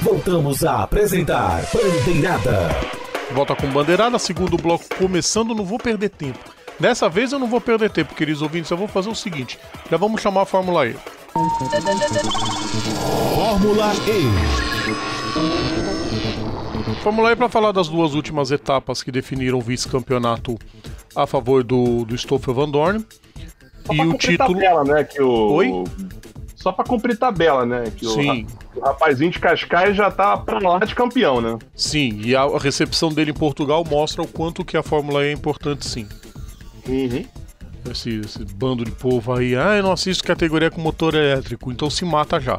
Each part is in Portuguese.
Voltamos a apresentar Bandeirada. Volta com Bandeirada, segundo bloco começando, não vou perder tempo. Dessa vez eu não vou perder tempo, queridos ouvintes, eu vou fazer o seguinte, já vamos chamar a Fórmula E. Fórmula E. Fórmula E para falar das duas últimas etapas que definiram o vice-campeonato a favor do, do Stoffel Van Dorn. Só e o título. tabela, né? Que o... Oi? Só pra cumprir tabela, né? Que o Sim. ra- o rapazinho de Cascais já tá pra lá de campeão, né? Sim, e a recepção dele em Portugal mostra o quanto que a Fórmula E é importante sim. Uhum. Esse, esse bando de povo aí, ah, eu não assisto categoria com motor elétrico, então se mata já.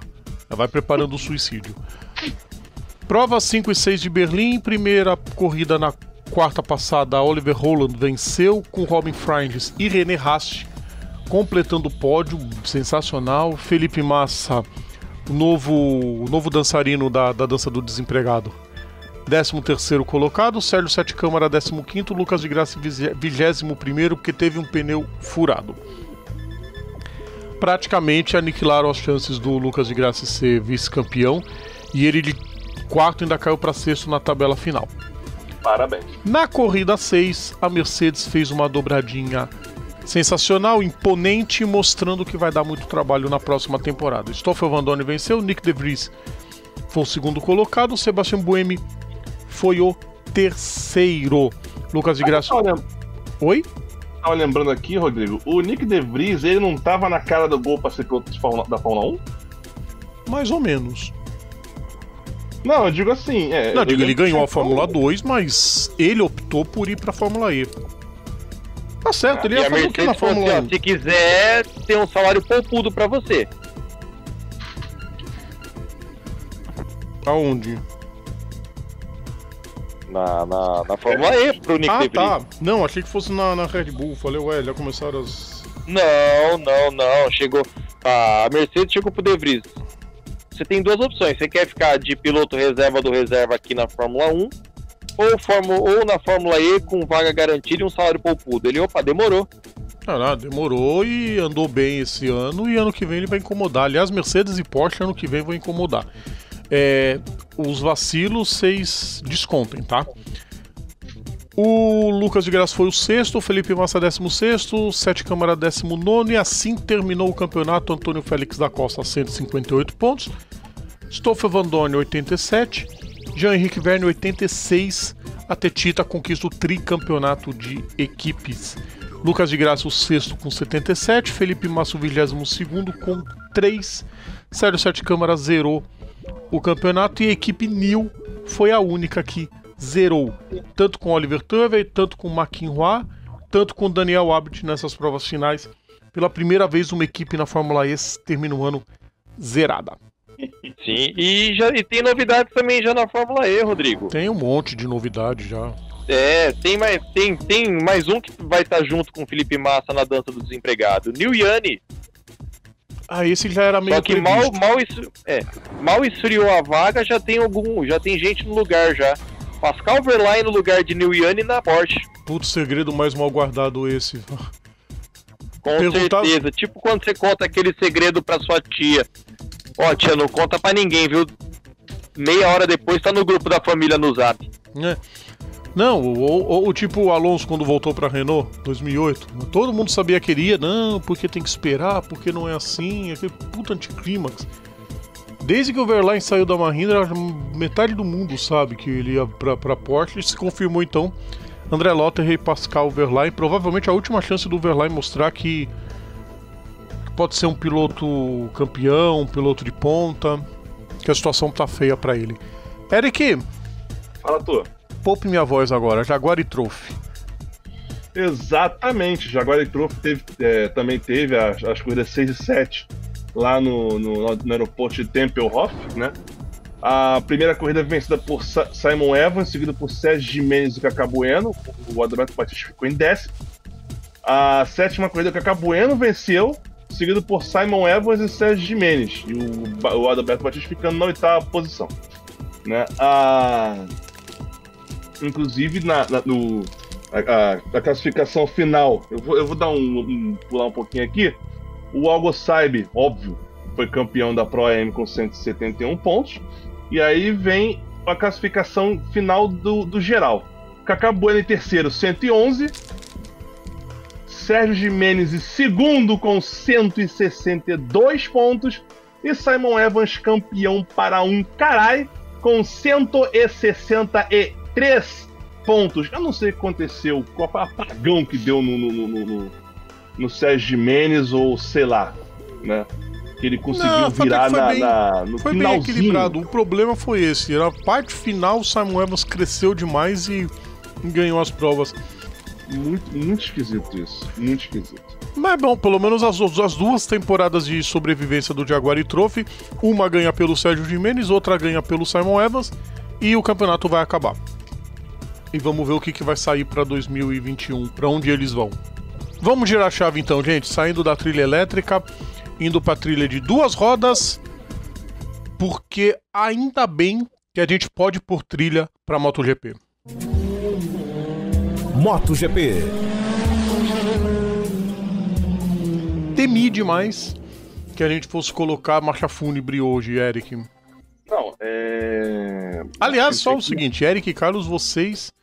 Já vai preparando o suicídio. Prova 5 e 6 de Berlim, primeira corrida na quarta passada, Oliver Roland venceu com Robin Fringes e René Rast completando o pódio, sensacional. Felipe Massa, o novo, novo dançarino da, da dança do desempregado. 13 terceiro colocado, Sérgio Sete Câmara 15 quinto, Lucas de Graça 21 primeiro, porque teve um pneu furado. Praticamente aniquilaram as chances do Lucas de Graça ser vice-campeão e ele de quarto ainda caiu para sexto na tabela final. Parabéns. Na corrida 6, a Mercedes fez uma dobradinha sensacional, imponente, mostrando que vai dar muito trabalho na próxima temporada. Stoffel Van Dorn venceu, Nick De Vries foi o segundo colocado, Sebastian Buemi foi o terceiro. Lucas de Graça. Oi? tava lembrando aqui, Rodrigo, o Nick De Vries, ele não tava na cara do gol pra ser piloto da Fórmula 1? Mais ou menos. Não, eu digo assim. É, Não, digo, ele ganhou a Fórmula 2, mas ele optou por ir pra Fórmula E. Tá certo, ele ia fazer o que na Mercedes falou Fórmula assim, 1? ó, se quiser, tem um salário poupudo pra você. Aonde? Na, na, na Fórmula E, pro Nick Ah, tá. Não, achei que fosse na, na Red Bull. Falei, ué, já começaram as. Não, não, não. Chegou. A Mercedes chegou pro De Vries. Você tem duas opções. Você quer ficar de piloto reserva do reserva aqui na Fórmula 1, ou, Fórmula, ou na Fórmula E com vaga garantida e um salário poupudo. Ele, opa, demorou. Não, demorou e andou bem esse ano e ano que vem ele vai incomodar. Aliás, Mercedes e Porsche ano que vem vão incomodar. É, os vacilos vocês descontem, tá? O Lucas de Graça foi o sexto, o Felipe Massa décimo sexto, Sete Câmara décimo nono e assim terminou o campeonato Antônio Félix da Costa 158 pontos, Stoffel Van Dorn 87, Jean Henrique Verne 86, a Tetita conquista o tricampeonato de equipes. Lucas de Graça o sexto com 77, Felipe Massa o 22 segundo com 3, Sérgio Sete Câmara zerou o campeonato e a equipe New foi a única que zerou, tanto com Oliver Turvey, tanto com McInroy, tanto com Daniel Abt nessas provas finais. Pela primeira vez uma equipe na Fórmula E termina o ano zerada. Sim, e, já, e tem novidades também já na Fórmula E, Rodrigo. Tem um monte de novidade já. É, tem mais, tem, tem mais um que vai estar junto com o Felipe Massa na dança do desempregado. New Yanni. Ah, esse já era meio Só que mal, previsto. mal, es- é, mal esfriou a vaga, já tem algum, já tem gente no lugar já. Pascal Verlaine no lugar de New Yanni na Porsche. Putz, segredo mais mal guardado esse. Com Perguntar- certeza. Tipo quando você conta aquele segredo pra sua tia. Ó, tia, não conta pra ninguém, viu? Meia hora depois tá no grupo da família no zap. né? Não, ou, tipo o Alonso quando voltou pra Renault, 2008. Todo mundo sabia que ele não, porque tem que esperar, porque não é assim, aquele puta anticlímax. Desde que o Verlaine saiu da Mahindra, metade do mundo sabe que ele ia pra Porsche se confirmou então André Lotter e Pascal Verlaine. Provavelmente a última chance do Verlaine mostrar que pode ser um piloto campeão, um piloto de ponta, que a situação tá feia pra ele. Eric, Fala tu. poupe minha voz agora, Jaguar e Trophy. Exatamente. Jaguar e Trophy teve, é, também teve as, as corridas 6 e 7 lá no, no, no aeroporto de Tempelhof, né? A primeira corrida vencida por Sa- Simon Evans, seguido por Sérgio Jimenez e Cacá Bueno. O Adalberto Batista ficou em décimo. A sétima corrida, Cacá Bueno venceu, seguido por Simon Evans e Sérgio Jimenez. E o, o Adalberto Batista ficando na oitava posição. Né? A... Inclusive, na, na- no, a, a- classificação final, eu vou, eu vou dar um, um- pular um pouquinho aqui. O Algo Saib, óbvio, foi campeão da Pro AM com 171 pontos. E aí vem a classificação final do, do geral. Cacá Bueno em terceiro, 111. Sérgio Jimenez segundo com 162 pontos. E Simon Evans campeão para um carai com 163 pontos. Eu não sei o que aconteceu, foi o apagão que deu no, no, no, no, no Sérgio Jimenez ou sei lá, né? Que ele conseguiu Não, foi virar foi na, bem- na- no Foi bem finalzinho. equilibrado. O problema foi esse. Na parte final, o Simon Evans cresceu demais e ganhou as provas. Muito, muito esquisito isso. Muito esquisito. Mas bom, pelo menos as, as duas temporadas de sobrevivência do Jaguar Trophy, uma ganha pelo Sérgio Jimenez, outra ganha pelo Simon Evans e o campeonato vai acabar. E vamos ver o que, que vai sair para 2021, para onde eles vão. Vamos girar a chave então, gente, saindo da trilha elétrica, indo para trilha de duas rodas, porque ainda bem que a gente pode pôr trilha para MotoGP. MotoGP. Temi demais que a gente fosse colocar marcha fúnebre hoje, Eric. Não, é. Aliás, só o seguinte, Eric e Carlos, vocês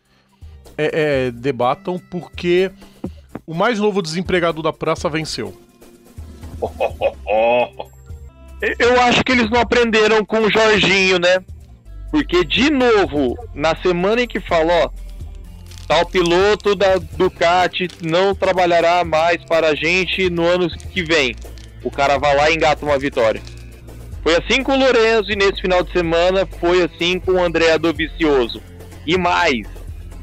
é, é, debatam porque o mais novo desempregado da praça venceu. Oh, Eu acho que eles não aprenderam com o Jorginho, né? Porque, de novo, na semana em que falou, ó, tal piloto da Ducati não trabalhará mais para a gente no ano que vem. O cara vai lá e engata uma vitória. Foi assim com o Lorenzo e nesse final de semana foi assim com o André Dovizioso. E mais,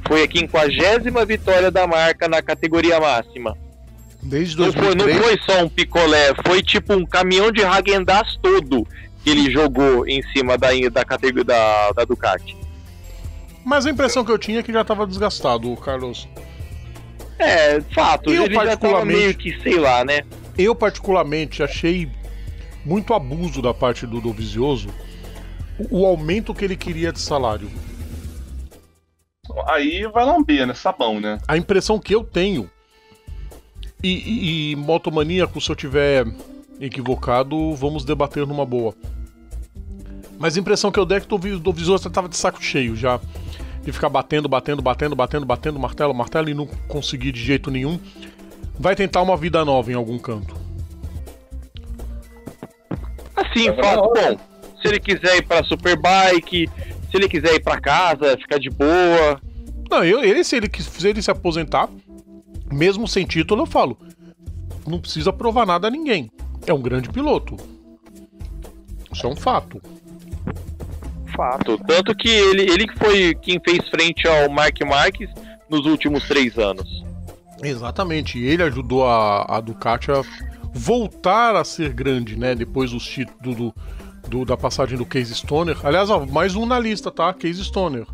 foi a 50 vitória da marca na categoria máxima. Desde Não foi, não 2003. foi só um picolé, foi tipo um caminhão de Häagen-Dazs todo que ele jogou em cima da, da categoria da, da Ducati. Mas a impressão que eu tinha é que já estava desgastado, Carlos. É, fato, Eu, ele já tava particularmente- meio que, sei lá, né? Eu, particularmente, achei muito abuso da parte do Dovizioso o, o aumento que ele queria de salário. Aí vai lamber, né? Sabão, né? A impressão que eu tenho, e, e, e motomaníaco, se eu tiver equivocado, vamos debater numa boa. Mas a impressão que eu dei é que o Dovi- o Dovizioso estava de saco cheio já. De ficar batendo, batendo, batendo, batendo, batendo, martelo, martelo e não conseguir de jeito nenhum. Vai tentar uma vida nova em algum canto. Assim, Mas fato, bom, se ele quiser ir pra Superbike, se ele quiser ir pra casa, ficar de boa. Não, eu, ele, se ele quis- se ele se aposentar, mesmo sem título, eu falo. Não precisa provar nada a ninguém. É um grande piloto. Isso é um fato. Fato. Tanto que ele, ele que foi quem fez frente ao Mark Marques nos últimos três anos. Exatamente. E ele ajudou a, a Ducati a voltar a ser grande, né? Depois dos títulos do, do- da passagem do Case Stoner. Aliás, ó, mais um na lista, tá? Case Stoner.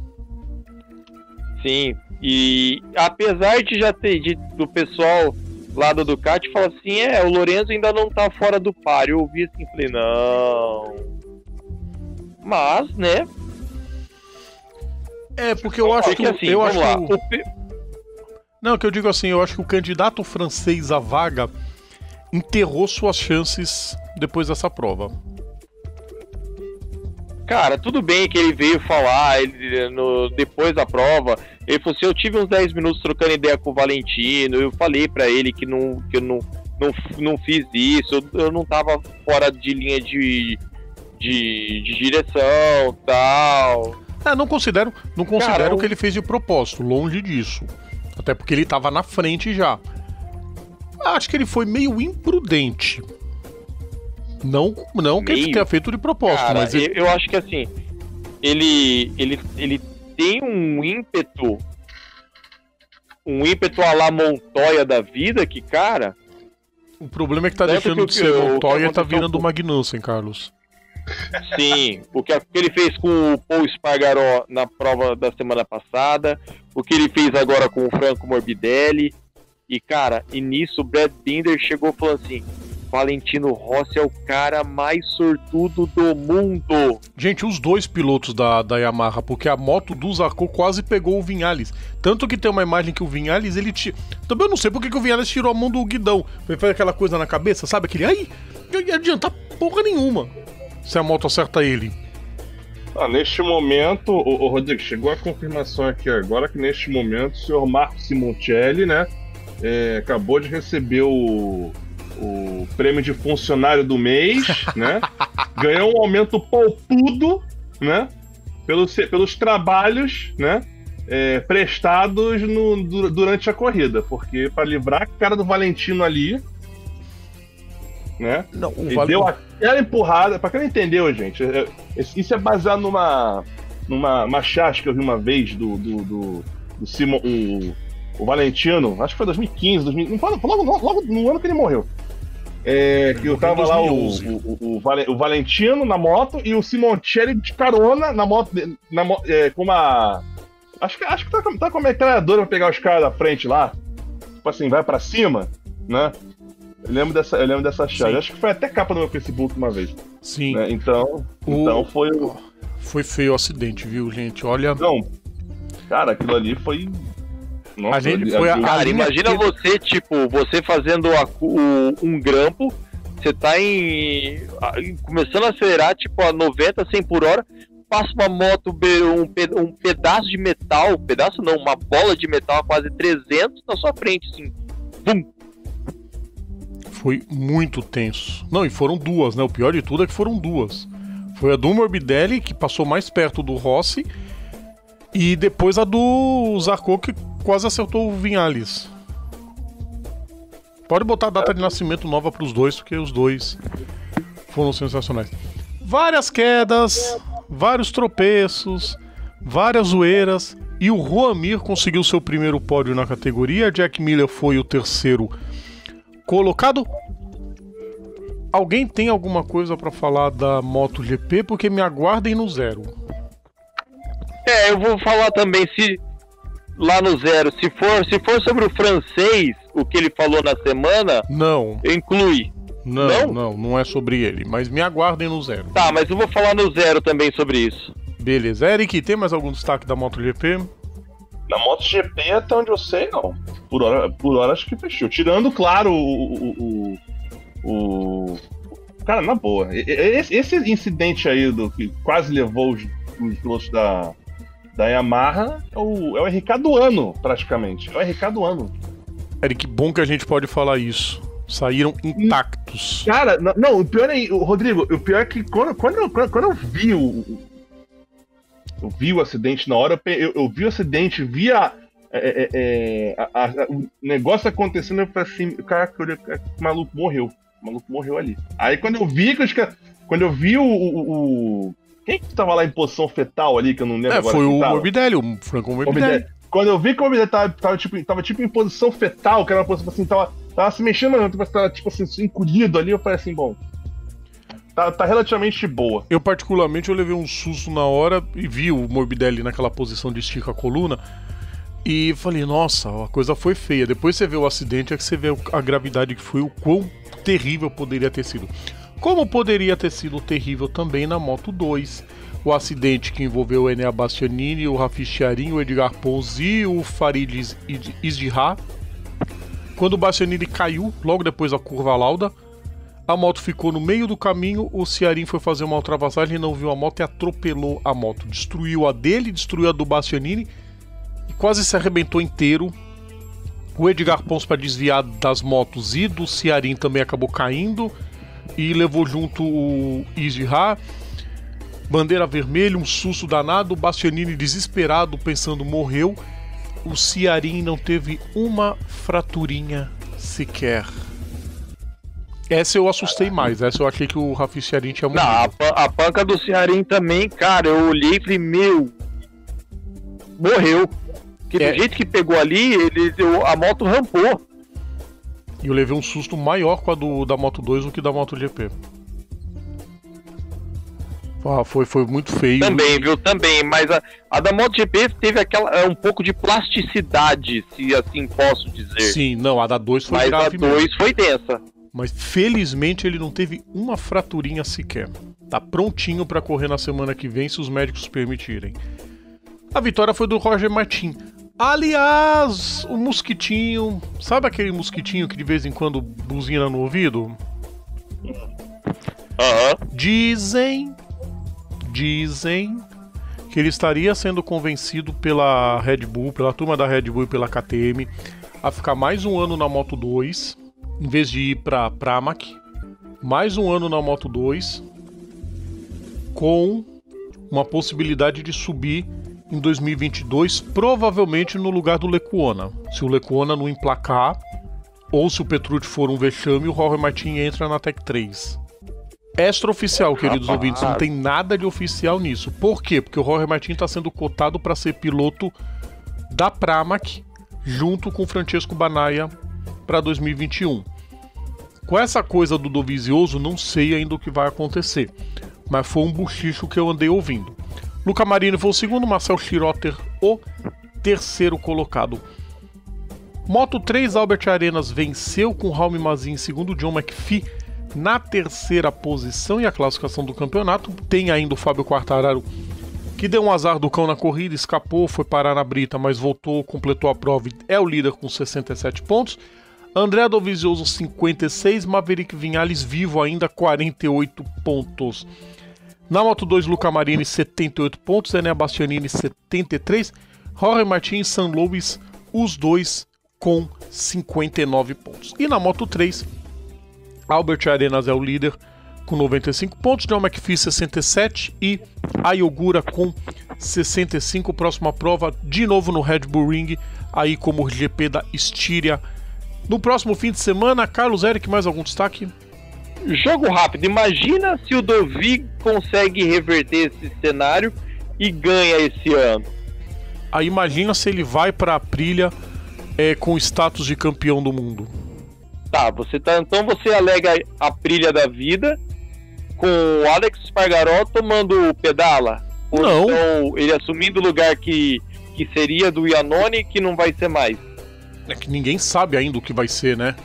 Sim, e apesar de já ter de, do pessoal lá da Ducati falar assim, é, o Lorenzo ainda não tá fora do páreo. Eu ouvi assim, falei, não. Mas, né? É, porque eu acho que. Assim, eu acho lá. que Não, que eu digo assim, eu acho que o candidato francês à vaga enterrou suas chances depois dessa prova. Cara, tudo bem que ele veio falar ele, no, depois da prova. Ele falou assim: eu tive uns 10 minutos trocando ideia com o Valentino. Eu falei pra ele que, não, que eu não, não, não fiz isso. Eu, eu não tava fora de linha de, de, de direção tal. É, não considero, não considero Cara, que ele fez de propósito, longe disso. Até porque ele tava na frente já. Acho que ele foi meio imprudente. Não, não que ele tenha feito de propósito, Cara, mas ele, eu, eu acho que assim, ele, ele, ele tem um ímpeto, um ímpeto à la Montoya da vida que, cara, o problema é que tá Tanto deixando que de ser Montoya e tá virando o Magnussen, Carlos. Sim, o que, ele fez com o Paul Spargaró na prova da semana passada, o que ele fez agora com o Franco Morbidelli, e, cara, e nisso o Brad Binder chegou falando assim, Valentino Rossi é o cara mais sortudo do mundo. Gente, os dois pilotos da, da Yamaha, porque a moto do Zarco quase pegou o Vinhales. Tanto que tem uma imagem que o Vinhales, ele tira. Também eu não sei porque que o Vinhales tirou a mão do guidão. Ele faz aquela coisa na cabeça, sabe? Aquele. Ai, não ia adiantar porra nenhuma se a moto acerta ele. Ah, neste momento, o, o Rodrigo, chegou a confirmação aqui agora que neste momento o senhor Marco Simoncelli, né, é, acabou de receber o, o prêmio de funcionário do mês, né? Ganhou um aumento poupudo, né? Pelos, pelos trabalhos, né? É, prestados no, durante a corrida, porque para livrar a cara do Valentino ali, né? Não, o Val... deu aquela empurrada. Para quem não entendeu, gente, é, é, isso é baseado numa numa uma charge que eu vi uma vez do do, do, do Simon, o, o Valentino, acho que foi 2015, 2000, não foi, logo, logo no ano que ele morreu. É, que eu tava lá o, o, o, o, Valentino na moto e o Simoncelli de carona na moto, na, é, com uma. Acho que, acho que tá, tá com a metralhadora pra pegar os caras da frente lá. Tipo assim, vai pra cima, né? Eu lembro dessa, eu lembro dessa chave. Acho que foi até capa no meu Facebook uma vez. Sim. Né? Então, o... então foi. Foi feio o acidente, viu, gente? Olha. Não. Cara, aquilo ali foi nossa, a gente foi a, Cara, imagina você, tipo, você fazendo a, o, um grampo, você tá em. começando a acelerar, tipo, a 90, 100 por hora, passa uma moto, um, um pedaço de metal, pedaço não, uma bola de metal a quase 300 na sua frente, assim. Bum! Foi muito tenso. Não, e foram duas, né? O pior de tudo é que foram duas. Foi a do Morbidelli, que passou mais perto do Rossi, e depois a do Zarco, que quase acertou o Vinhales. Pode botar a data de nascimento nova para os dois, porque os dois foram sensacionais. Várias quedas, vários tropeços, várias zoeiras. E o Juamir conseguiu seu primeiro pódio na categoria. Jack Miller foi o terceiro colocado. Alguém tem alguma coisa para falar da MotoGP? Porque me aguardem no zero. É, eu vou falar também se lá no zero, se for, se for sobre o francês, o que ele falou na semana, não. Inclui. Não, não, não, não é sobre ele, mas me aguardem no zero. Tá, mas eu vou falar no zero também sobre isso. Beleza. Eric, tem mais algum destaque da MotoGP? Na MotoGP, até onde eu sei, não. Por hora, por hora acho que fechou. Tirando, claro, o. o, o, o... Cara, na boa. Esse, esse, incidente aí do que quase levou os, os pilotos da, da Yamaha é o, é o RK do ano, praticamente. É o RK do ano. Eric, bom que a gente pode falar isso. Saíram intactos. Cara, não, o pior é. Rodrigo, o pior é que quando, quando, eu, quando eu vi o. Eu vi o acidente na hora, eu, eu vi o acidente, vi a, é, é, é a, a, o negócio acontecendo, eu falei assim, o cara, o maluco morreu. O maluco morreu ali. Aí quando eu vi que os Quando eu vi o, o, quem que tava lá em posição fetal ali, que eu não lembro é, agora? Foi o Morbidelli, o Franco Morbidelli. Quando eu vi que o Morbidelli tava, tava, tipo, tava tipo em posição fetal, que era uma posição assim, tava, tava se mexendo, mas tava tipo assim, encolhido ali, eu falei assim, bom. Tá, tá, relativamente boa. Eu, particularmente, eu levei um susto na hora e vi o Morbidelli naquela posição de estica a coluna. E falei, nossa, a coisa foi feia. Depois você vê o acidente, é que você vê a gravidade que foi, o quão terrível poderia ter sido. Como poderia ter sido terrível também na Moto 2, o acidente que envolveu o Enea Bastianini, o Rafi o Edgar Pons e o Farid Isdihar. Quando o Bastianini caiu, logo depois da curva lauda, a moto ficou no meio do caminho, o Ciarin foi fazer uma ultrapassagem e não viu a moto e atropelou a moto. Destruiu a dele, destruiu a do Bastianini e quase se arrebentou inteiro. O Edgar Pons para desviar das motos e do Ciarin também acabou caindo e levou junto o Izihar. Bandeira vermelha, um susto danado, o Bastianini desesperado, pensando morreu. O Ciarim não teve uma fraturinha sequer. Essa eu assustei mais, essa eu achei que o Rafi Ciarim tinha morrido. Não, a, a panca do Ciarim também, cara, eu olhei e falei, meu, morreu. Porque é. do jeito que pegou ali, ele, a moto rampou. E eu levei um susto maior com a do, da Moto 2 do que da Moto GP. Ah, foi, foi muito feio. Também, viu? Também, mas a, a da MotoGP teve aquela é, um pouco de plasticidade, se assim posso dizer. Sim, não, a da 2 foi. Mas a 2 foi densa. Mas felizmente ele não teve uma fraturinha sequer. Tá prontinho para correr na semana que vem, se os médicos permitirem. A vitória foi do Roger Martin. Aliás, o mosquitinho. Sabe aquele mosquitinho que de vez em quando buzina no ouvido? Uhum. Dizem. dizem que ele estaria sendo convencido pela Red Bull, pela turma da Red Bull e pela KTM, a ficar mais um ano na Moto 2, em vez de ir para Pramac, mais um ano na Moto 2, com uma possibilidade de subir em 2022, provavelmente no lugar do Lecuona. Se o Lecuona não emplacar, ou se o Petrucci for um vexame, o Jorge Martin entra na Tech 3. Extraoficial, queridos Rapaz. ouvintes, não tem nada de oficial nisso. Por quê? Porque o Jorge Martin está sendo cotado para ser piloto da Pramac junto com Francesco Banaia para 2021. Com essa coisa do Dovizioso, não sei ainda o que vai acontecer, mas foi um buchicho que eu andei ouvindo. Luca Marini foi o segundo, Marcel Schrotter o terceiro colocado. Moto 3, Albert Arenas venceu com Raul Mazin em segundo, John McPhee na terceira posição e a classificação do campeonato. Tem ainda o Fábio Quartararo que deu um azar do cão na corrida, escapou, foi parar na brita, mas voltou, completou a prova e é o líder com 67 pontos. André Dovizioso 56, Maverick Vinhales vivo ainda 48 pontos. Na Moto 2, Luca Marini 78 pontos, Ené Bastianini 73, Jorge Martins e San Luis, os dois com 59 pontos. E na Moto 3, Albert Arenas é o líder com 95 pontos, John McPhee 67 e Ayogura com 65. Próxima prova de novo no Red Bull Ring, aí como GP da Estíria. No próximo fim de semana, Carlos Eric, mais algum destaque? Jogo rápido. Imagina se o Dovi consegue reverter esse cenário e ganha esse ano. Aí imagina se ele vai para a Aprilia é, com status de campeão do mundo. Tá, você tá. Então você alega a trilha da vida com o Alex Spargaró tomando pedala? Ou Não. então ele assumindo o lugar que, que seria do Iannone que não vai ser mais. É que ninguém sabe ainda o que vai ser, né?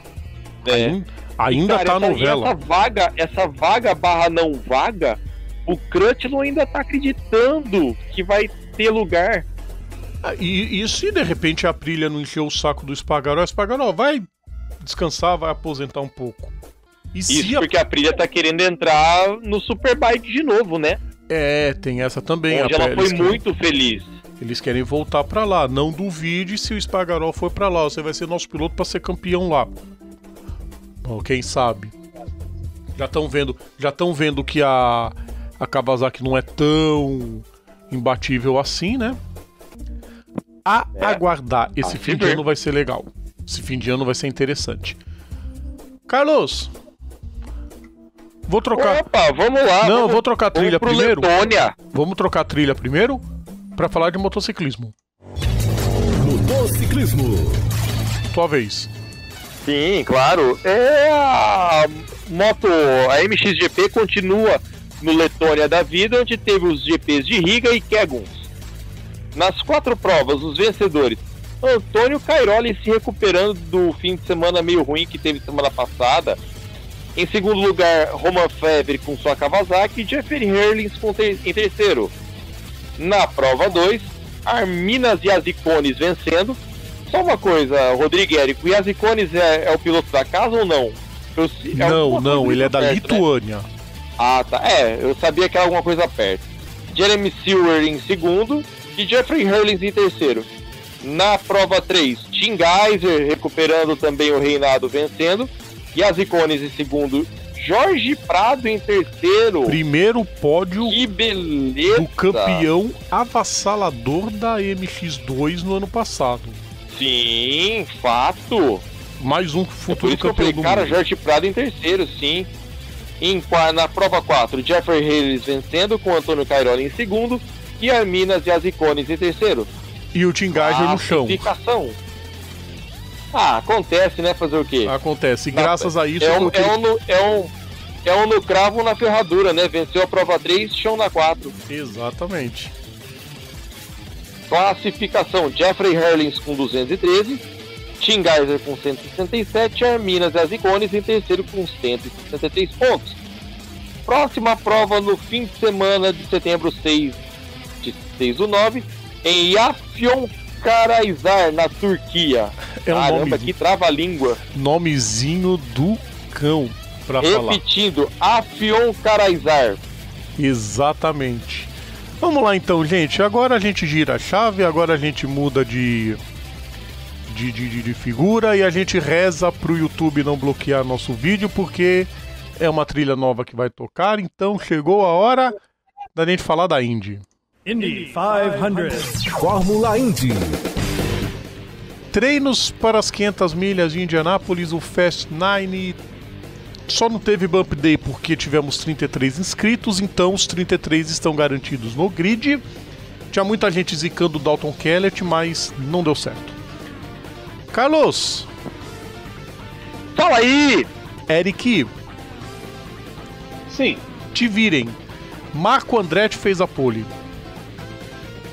É. Ain- Ainda Cara, tá a essa, novela. Essa vaga, essa vaga barra não vaga, o Crutchlow ainda tá acreditando que vai ter lugar. Ah, E, e se de repente a Aprilia não encher o saco do Espargaró, Espargaró vai descansar, vai aposentar um pouco. E Isso a... porque a Prilha tá querendo entrar no Superbike de novo, né? É, tem essa também. Onde ela foi querem- muito feliz. Eles querem voltar pra lá. Não duvide se o Espargaró for pra lá. Você vai ser nosso piloto pra ser campeão lá. Bom, quem sabe? Já estão vendo, já estão vendo que a a Kawasaki não é tão imbatível assim, né? A É. aguardar. Esse A fim de ver. ano vai ser legal. Esse fim de ano vai ser interessante. Carlos, vou trocar. Opa, vamos lá. Não, vamos, vou trocar a vamos trilha pro primeiro. Letônia. Vamos trocar a trilha primeiro pra falar de motociclismo. Motociclismo. Tua vez. Sim, claro. É a moto, a MXGP continua no Letônia da vida, onde teve os GPs de Riga e Keguns. Nas quatro provas, os vencedores. Antônio Cairoli se recuperando do fim de semana meio ruim que teve semana passada. Em segundo lugar, Roman Febre com sua Kawasaki e Jeffrey Herlings em terceiro. Na prova 2, Arminas e Azicones vencendo. Só uma coisa, Rodrigo Érico, e Azicones é, é o piloto da casa ou não? Eu é não, não, ele é da perto, né? Lituânia. Ah, tá. É, eu sabia que era alguma coisa perto. Jeremy Silver em segundo e Jeffrey Hurlings em terceiro. Na prova 3, Tim Geiser recuperando também o reinado vencendo. E as Icones em segundo, Jorge Prado em terceiro. Primeiro pódio Que beleza! do campeão avassalador da MX2 no ano passado. Sim, fato. Mais um É futuro eu campeão falei, do cara, mundo. Jorge Prado em terceiro, sim. Em, na prova 4, Jeffrey Hayes vencendo, com Antônio Cairoli em segundo. E Arminas e as Icones em terceiro. E o Tim Geiger no chão. Classificação. Ah, acontece, né? Fazer o quê? Acontece. E graças a isso. é, um, eu é, um, é, um, é um no cravo na ferradura, né? Venceu a prova 3, chão na 4. Exatamente. Classificação: Jeffrey Herlings com 213, Tim Geiser com 167, Arminas e as Icones em terceiro com 163 pontos. Próxima prova no fim de semana de setembro 6 de 6 do 9, em Afyonkarahisar, na Turquia. É um Caramba, nome- que trava-língua. Nomezinho do cão pra falar. Repetindo, Afyonkarahisar. Exatamente. Vamos lá então, gente. Agora a gente gira a chave, agora a gente muda de. De, de, de figura e a gente reza pro YouTube não bloquear nosso vídeo, porque é uma trilha nova que vai tocar. Então chegou a hora da gente falar da Indy. Indy 500. Fórmula Indy. Treinos para as 500 milhas de Indianápolis, o Fast Nine só não teve Bump Day porque tivemos 33 inscritos, então os 33 estão garantidos no grid. Tinha muita gente zicando o Dalton Kellett, mas não deu certo. Carlos! Fala aí! Eric! Sim. Te virem. Marco Andretti fez a pole.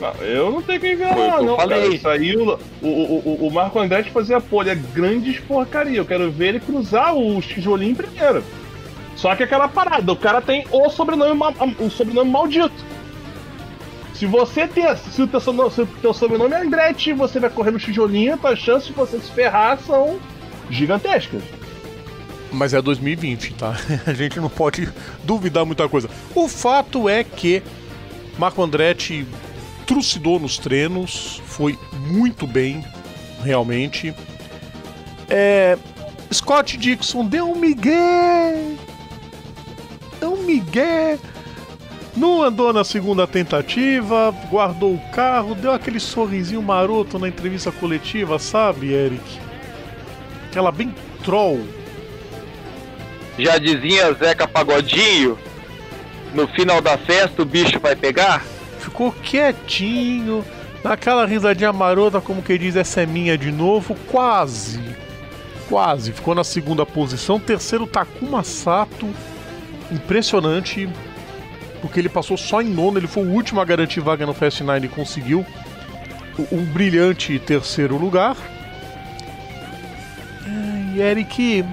Não, eu não tenho quem ver Foi que não. falei. Cara. Saiu o, o, o, o Marco Andretti fazia pole, é grandes porcaria. Eu quero ver ele cruzar o tijolinho primeiro. Só que aquela parada, o cara tem o sobrenome, o sobrenome maldito. Se você tem. Se o teu, sobrenome- se o teu sobrenome é Andretti, você vai correr no tijolinho, as chances de você se ferrar são gigantescas. Mas é 2020, tá? A gente não pode duvidar muita coisa. O fato é que Marco Andretti trucidou nos treinos, foi muito bem, realmente. É, Scott Dixon deu um migué. Deu um migué. Não andou na segunda tentativa, guardou o carro, deu aquele sorrisinho maroto na entrevista coletiva, sabe, Eric? Aquela bem troll. Já dizia Zeca Pagodinho, no final da festa o bicho vai pegar? Ficou quietinho, naquela risadinha marota, como que diz, essa é minha de novo, quase, quase, ficou na segunda posição, terceiro Takuma Sato, impressionante, porque ele passou só em nono, ele foi o último a garantir vaga no Fast Nine e conseguiu um brilhante terceiro lugar. E Eric,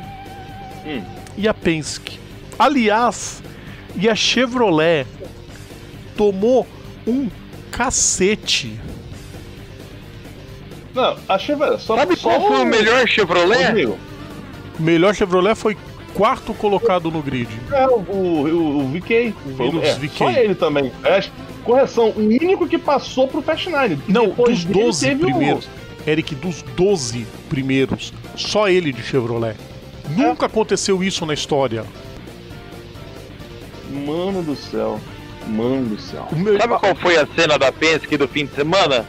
Hum. e a Penske, aliás, e a Chevrolet tomou um cacete. Não, a Chevrolet só Sabe só qual foi o melhor Chevrolet? Rodrigo, O melhor Chevrolet foi quarto colocado no grid. É, o, o, o VK. Foi, Venus é, VK. Só ele também. É, correção, o único que passou pro Fast Nine. Não, dos dele 12 teve o- primeiros. Eric, dos 12 primeiros, só ele de Chevrolet. Nunca aconteceu isso na história. Mano do céu. Mano do céu. O meu... Sabe qual foi a cena da Penske do fim de semana?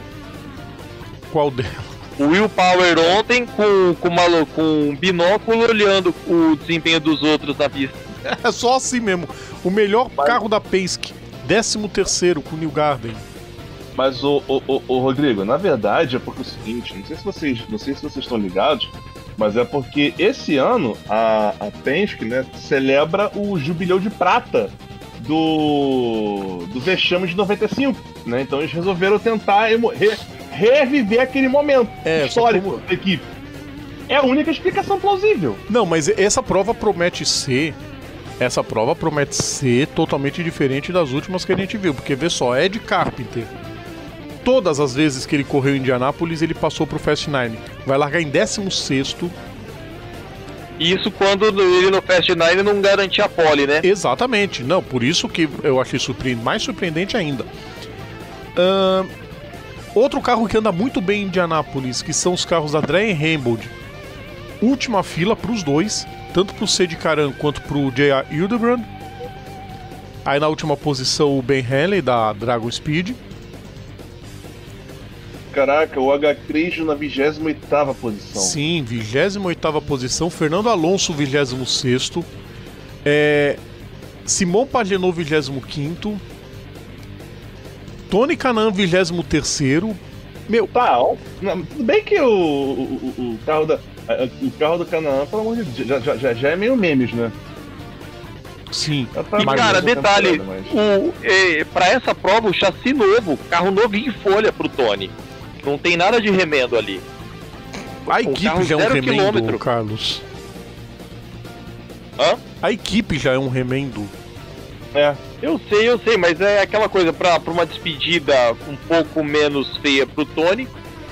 Qual dela? O Will Power ontem com, com, uma, com um binóculo olhando o desempenho dos outros na pista. É só assim mesmo. O melhor carro da Penske, 13 terceiro com o New Garden. Mas o, o, o, o Rodrigo, na verdade é porque é o seguinte, não sei se vocês, não sei se vocês estão ligados, mas é porque esse ano a, a Penske, né, celebra o jubileu de prata do do vexame de 95, né? Então eles resolveram tentar re- reviver aquele momento É, histórico como- da equipe. É a única explicação plausível. Não, mas essa prova promete ser. Essa prova promete ser totalmente diferente das últimas que a gente viu. Porque vê só, Ed Carpenter. Todas as vezes que ele correu em Indianápolis, ele passou pro Fast Nine. Vai largar em 16. Isso quando ele no Fast Nine não garantia a pole, né? Exatamente. Não, por isso que eu achei mais surpreendente ainda. Ahn, outro carro que anda muito bem em Indianápolis, que são os carros da Dreyer Hambold. Última fila para os dois, tanto para o C de Caran quanto para o J.R. Hildebrand. Aí na última posição o Ben Haley da Dragon Speed. Caraca, o H3 na 28ª posição. Sim, 28 posição. Fernando Alonso, 26. É, Simon Pagenaud, 25. Tony Canan, 23. Meu, Tá, ó, tudo bem que o, o, o- carro da. O carro do Canaã, pelo amor de Deus, já, já, já, é meio memes, né? sim. Tá E cara, detalhe, mas- o, eh, pra essa prova o chassi novo, carro novinho em folha pro Tony. Não tem nada de remendo ali. A equipe já é um remendo, quilômetro. Carlos. Hã? A equipe já é um remendo. É, Eu sei, eu sei, mas é aquela coisa pra, pra uma despedida um pouco menos feia pro Tony.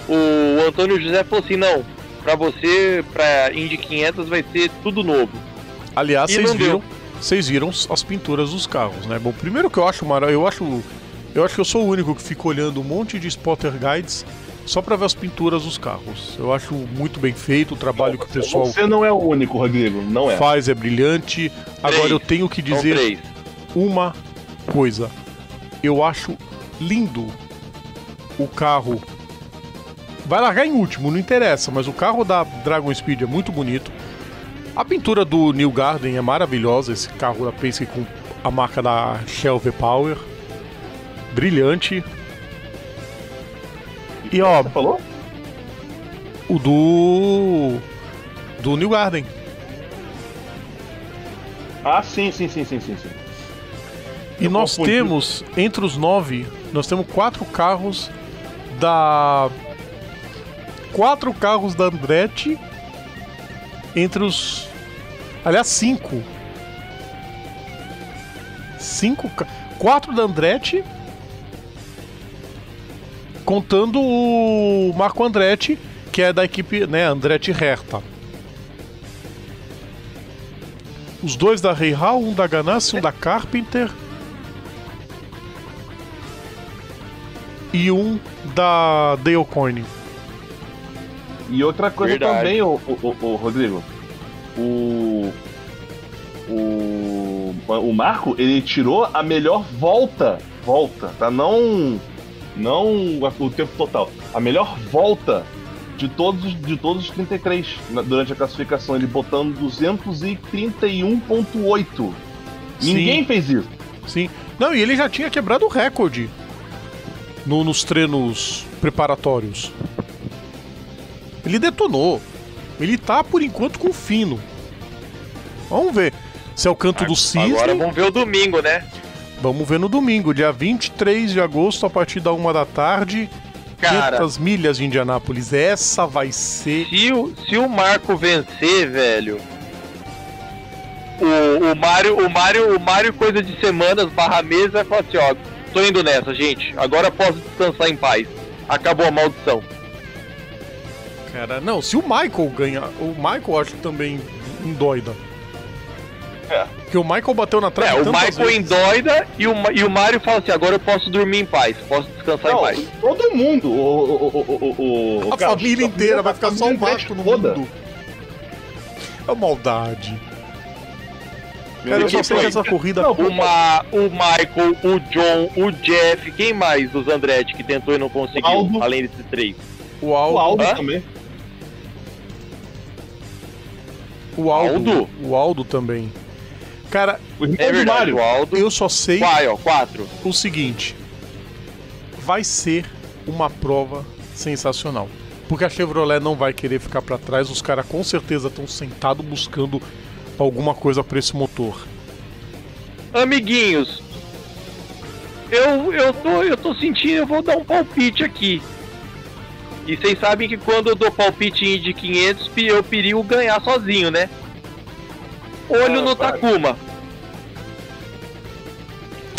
O Antônio José falou assim: não, pra você, pra Indy 500 vai ser tudo novo. Aliás, vocês viram, vocês viram as pinturas dos carros, né? Bom, primeiro que eu acho eu acho eu acho que eu sou o único que fica olhando um monte de spotter guides só para ver as pinturas dos carros. Eu acho muito bem feito o trabalho que o pessoal Você não é o único, Rodrigo. Não é. faz é brilhante. Agora Três. eu tenho que dizer uma coisa. Eu acho lindo o carro. Vai largar em último, não interessa, mas o carro da Dragon Speed é muito bonito. A pintura do New Garden é maravilhosa, esse carro da Penske com a marca da Shell V-Power. Brilhante. E ó, Você falou? o do. do New Garden. Ah, sim, sim, sim, sim, sim, sim. E Eu nós confundi. temos, entre os nove, nós temos quatro carros da. Quatro carros da Andretti. Entre os. Aliás, cinco. Cinco. Quatro da Andretti. Contando o Marco Andretti, que é da equipe, né, Andretti Herta. Os dois da Rei Hall, um da Ganassi, um da Carpenter. E um da Dale Coyne. E outra coisa Verdade. também, o, o, o, Rodrigo. O. O. O Marco, ele tirou a melhor volta. Volta, tá? Não. Não o tempo total. A melhor volta de todos, os- de todos os 33 na- durante a classificação. Ele botando 231,8. Sim. Ninguém fez isso. Sim. Não, e ele já tinha quebrado o recorde no- nos treinos preparatórios. Ele detonou. Ele tá, por enquanto, com fino. Vamos ver se é o canto do cisne. Agora vamos ver o domingo, né? Vamos ver no domingo, dia 23 de agosto, a partir da uma da tarde. Cara, 500 milhas de Indianápolis. Essa vai ser. se o, se o Marco vencer, velho. O, o Mário, o Mário, o Mário, coisa de semanas, barra mês, vai falar assim, ó, tô indo nessa, gente. Agora posso descansar em paz. Acabou a maldição. Cara, não, se o Michael ganhar. O Michael acho que também endoida. É. Porque o Michael bateu na trave É, o Michael vezes. endoida e o, e o Mário fala assim, agora eu posso dormir em paz, posso descansar em Não, paz. todo mundo. O, o, o, o, A cara, família inteira vai ficar só o família Vasco no toda. mundo. É maldade. Cara, eu só sei que essa corrida. Não, O, Ma, o Michael, o John, o Jeff, quem mais dos Andretti que tentou e não conseguiu, Aldo. além desses três? O Aldo. O Aldo também. O Aldo. Aldo? O Aldo também. Cara, O irmão É do verdade, Mário. o Aldo. eu só sei Quai, ó, quatro. o seguinte: vai ser uma prova sensacional. Porque a Chevrolet não vai querer ficar pra trás, os caras com certeza estão sentados buscando alguma coisa pra esse motor. Amiguinhos, eu, eu, tô, eu tô sentindo, eu vou dar um palpite aqui. E vocês sabem que quando eu dou palpite em de 500, pi- eu perigo ganhar sozinho, né? Olho Ah, no vai. Takuma.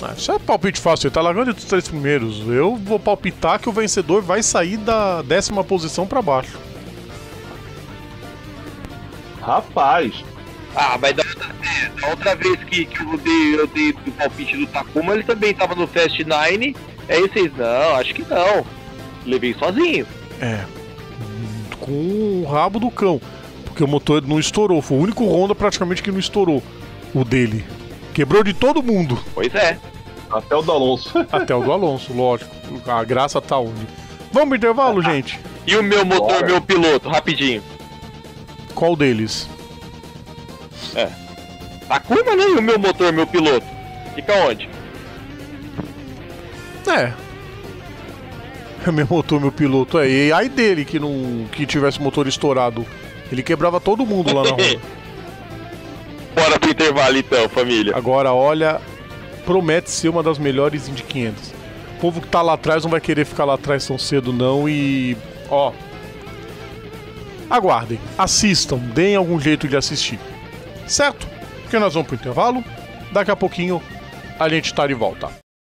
Ah, isso é palpite fácil, ele tá largando entre os três primeiros. Eu vou palpitar que o vencedor vai sair da décima posição pra baixo. Rapaz, Ah, mas da, é, da outra vez que, que eu, dei, eu dei o palpite do Takuma, ele também tava no Fast Nine. Aí vocês, não, acho que não. Levei sozinho. É. Com o rabo do cão. Porque o motor não estourou. Foi o único Honda praticamente que não estourou. O dele. Quebrou de todo mundo. Pois é. até o do Alonso. Até o do Alonso, lógico. A graça tá onde? Vamos pro intervalo, gente? E o meu motor, Bora. meu piloto, rapidinho. Qual deles? Takuma, né? E o meu motor, meu piloto? Fica onde? É. É meu motor, meu piloto. É. E aí dele que não que tivesse motor estourado. Ele quebrava todo mundo lá na rua. Bora pro intervalo então, família. Agora, olha, promete ser uma das melhores Indy 500. O povo que tá lá atrás não vai querer ficar lá atrás tão cedo, não. E, ó. Aguardem, assistam, deem algum jeito de assistir. Certo? Porque nós vamos pro intervalo. Daqui a pouquinho a gente tá de volta.